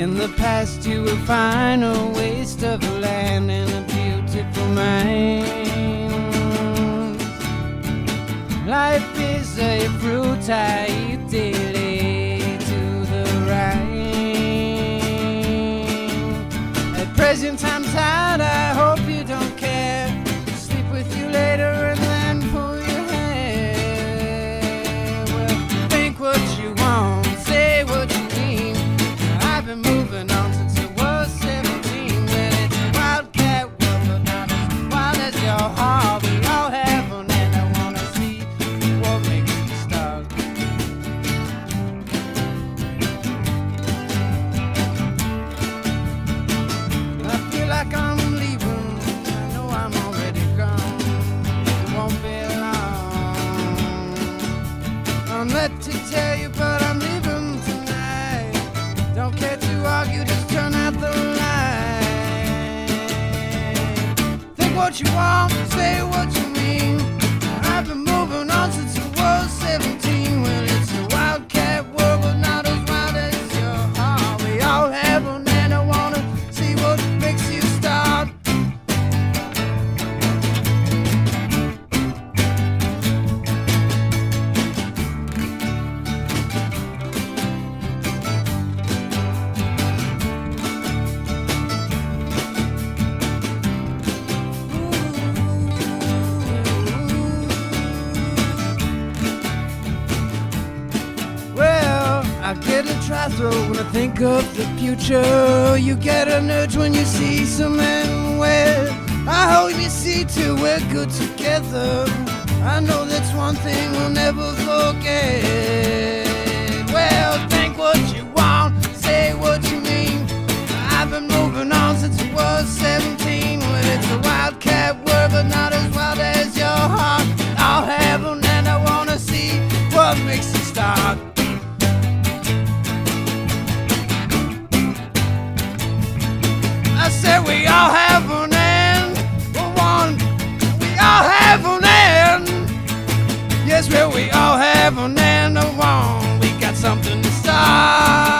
In the past, you will find a waste of land and a beautiful mind. Life is a fruit I eat daily to the rind. At present, I'm tired. I Led to tell you, but I'm leaving tonight. Don't care to argue, just turn out the light. Think what you want, say what you I get a try throw when I think of the future. You get an urge when you see some men well. I hope you see too, we're good together. I know that's one thing we'll never forget. All have an end of one. We got something to start.